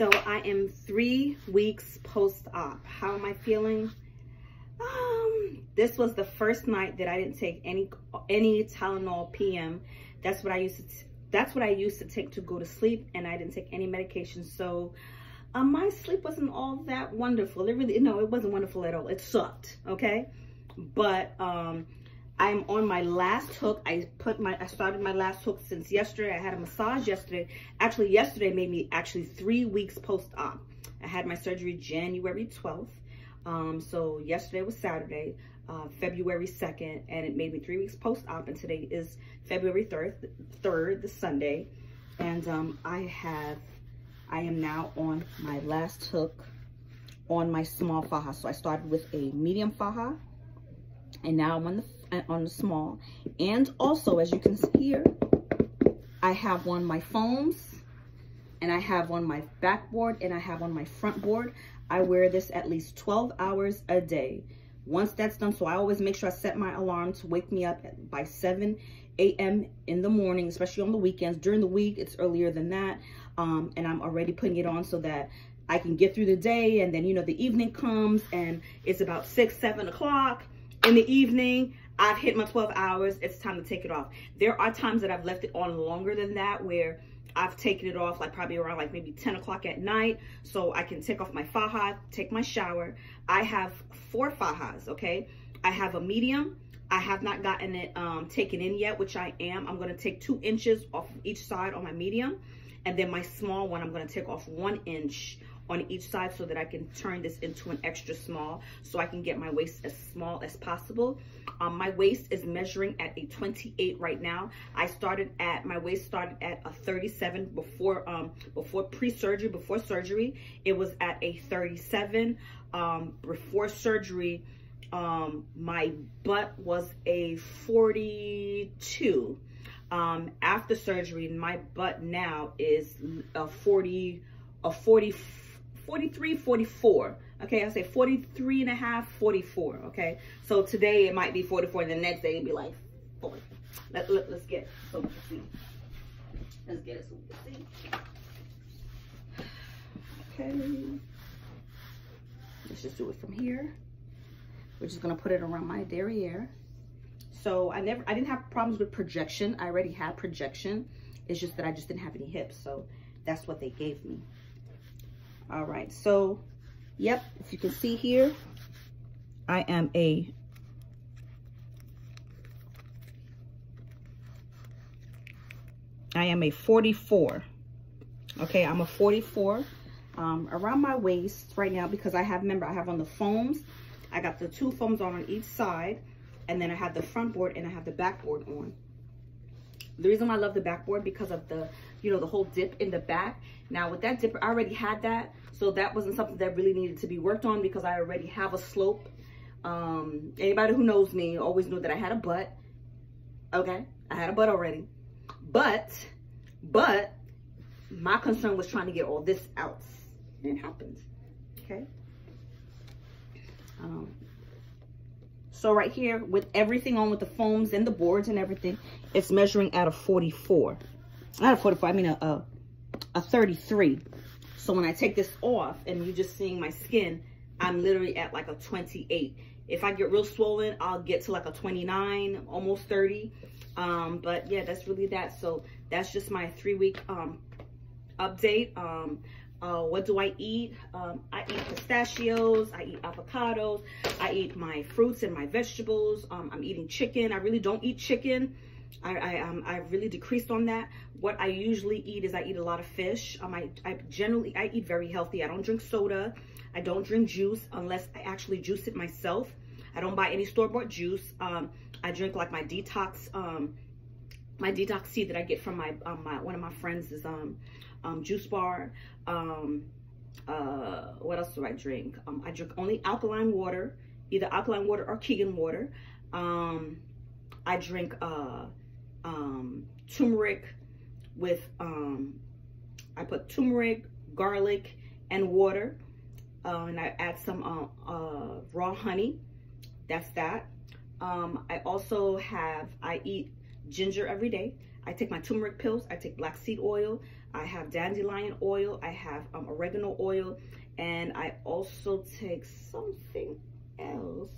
So I am three weeks post-op. How am I feeling? Um, this was the first night that I didn't take any any Tylenol PM. That's what I used to that's what I used to take to go to sleep and I didn't take any medication. So um, my sleep wasn't all that wonderful. It really, no, it wasn't wonderful at all. It sucked, okay? But um, I'm on my last hook. I put my, I started my last hook since yesterday. I had a massage yesterday. Actually, yesterday made me actually three weeks post-op. I had my surgery January 12th. Um, so yesterday was Saturday, uh, February 2nd, and it made me three weeks post-op. And today is February 3rd, 3rd the Sunday. And um, I have, I am now on my last hook on my small faja. So I started with a medium faja, and now I'm on the on the small. And also, as you can see here, I have on my foams and I have on my backboard and I have on my front board. I wear this at least 12 hours a day. Once that's done, so I always make sure I set my alarm to wake me up by 7 a.m. in the morning, especially on the weekends. During the week, it's earlier than that. Um, and I'm already putting it on so that I can get through the day. And then, you know, the evening comes and it's about 6, 7 o'clock in the evening. I've hit my 12 hours. It's time to take it off. There are times that I've left it on longer than that where I've taken it off like probably around like maybe 10 o'clock at night so I can take off my faja, take my shower. I have four fajas, okay? I have a medium. I have not gotten it um, taken in yet, which I am. I'm going to take two inches off each side on my medium. And then my small one, I'm going to take off one inch on each side so that I can turn this into an extra small so I can get my waist as small as possible. Um, my waist is measuring at a 28 right now. I started at, my waist started at a 37 before, um, before pre-surgery, before surgery. It was at a 37. Um, before surgery, um, my butt was a 42. Um, after surgery, my butt now is a 40, a 44 43, 44. Okay, I say 43 and a half, 44. Okay, so today it might be 44, and the next day it'd be like 40. Let, let, let's get so we can see. Let's get it so we can see. Okay. Let's just do it from here. We're just gonna put it around my derriere. So I never, I didn't have problems with projection. I already had projection. It's just that I just didn't have any hips. So that's what they gave me. All right, so, yep, if you can see here, I am a I am a 44. Okay, I'm a 44 um, around my waist right now because I have, remember, I have on the foams. I got the two foams on on each side. And then I have the front board and I have the back board on. The reason why I love the backboard because of the, you know, the whole dip in the back. Now with that dip, I already had that. So that wasn't something that really needed to be worked on because I already have a slope. Um, anybody who knows me always knew that I had a butt. Okay, I had a butt already. But, but my concern was trying to get all this out. And it happened. Okay. Um, so right here, with everything on with the foams and the boards and everything, it's measuring out of 44. Not a 44, I mean a, a, a 33. So when I take this off and you're just seeing my skin, I'm literally at like a 28. If I get real swollen, I'll get to like a 29, almost 30. Um, but yeah, that's really that. So that's just my three week um, update. Um, uh, what do I eat? Um, I eat pistachios, I eat avocados, I eat my fruits and my vegetables. Um, I'm eating chicken. I really don't eat chicken. I, I, um, I really decreased on that. What I usually eat is I eat a lot of fish. Um, I, I generally, I eat very healthy. I don't drink soda. I don't drink juice unless I actually juice it myself. I don't buy any store-bought juice. Um, I drink like my detox, um, my detox tea that I get from my, um, my one of my friends is um, um, juice bar. Um, uh, what else do I drink? Um, I drink only alkaline water, either alkaline water or Kangen water. Um, I drink uh, um, turmeric with, um, I put turmeric, garlic, and water. Uh, and I add some uh, uh, raw honey. That's that. Um, I also have, I eat ginger every day. I take my turmeric pills. I take black seed oil. I have dandelion oil. I have um, oregano oil. And I also take something else.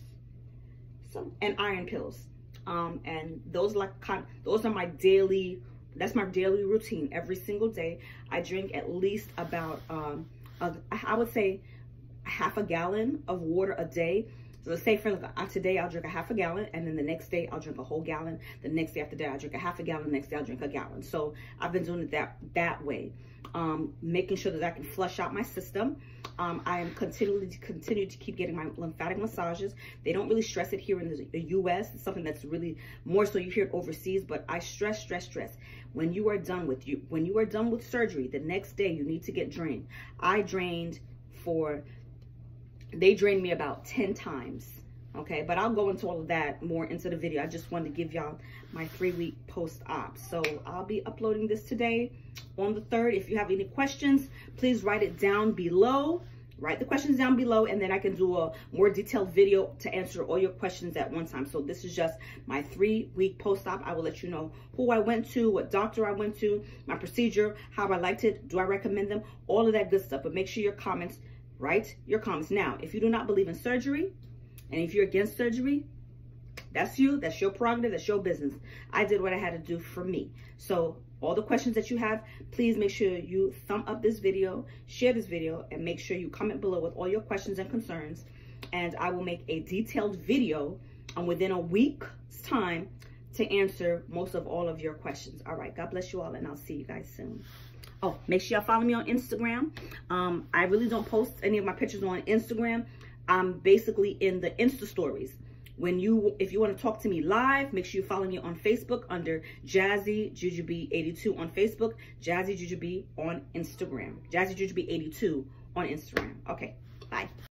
Some and iron pills. Um, and those like those are my daily that's my daily routine every single day i drink at least about um a, i would say half a gallon of water a day so let's say for today I'll drink a half a gallon and then the next day I'll drink a whole gallon. The next day after that I'll drink a half a gallon. The next day I'll drink a gallon. So I've been doing it that that way. Um, making sure that I can flush out my system. Um, I am continually continue to keep getting my lymphatic massages. They don't really stress it here in the, the U.S. It's something that's really more so you hear it overseas, but I stress, stress, stress. When you are done with you, when you are done with surgery, the next day you need to get drained. I drained for they drained me about 10 times okay? But i'll go into all of that more into the video. I just wanted to give y'all my three week post-op so i'll be uploading this today on the third. If you have any questions please write it down below. Write the questions down below and then i can do a more detailed video to answer all your questions at one time. So this is just my three week post-op i will let you know who i went to what doctor i went to my procedure how i liked it do i recommend them all of that good stuff. But make sure your comments Write your comments. Now, if you do not believe in surgery, and if you're against surgery, that's you. That's your prerogative. That's your business. I did what I had to do for me. So all the questions that you have, please make sure you thumb up this video, share this video, and make sure you comment below with all your questions and concerns. And I will make a detailed video um, within a week's time to answer most of all of your questions. All right. God bless you all, and I'll see you guys soon. Oh, make sure y'all follow me on Instagram. Um, I really don't post any of my pictures on Instagram. I'm basically in the Insta stories. When you, if you want to talk to me live, make sure you follow me on Facebook under Jazzy Jujubee 82 on Facebook, Jazzy Jujubee on Instagram, Jazzy Jujubee 82 on Instagram. Okay, bye.